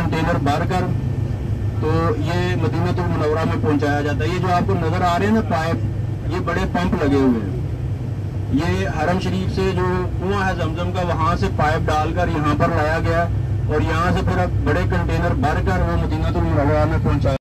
Container भर कर तो ये मदीनतुल मुनवरा में पहुँचाया जाता है। ये जो आपको नज़र आ रहे हैं ना पाइप, ये बड़े पंप लगे हुए हैं। ये हरम शरीफ से जो कुआँ है जमजम का, वहाँ से पाइप डालकर यहाँ पर लाया गया और यहाँ से फिर अब बड़े कंटेनर भर कर वो मदीनतुल मुनवरा में पहुँचाया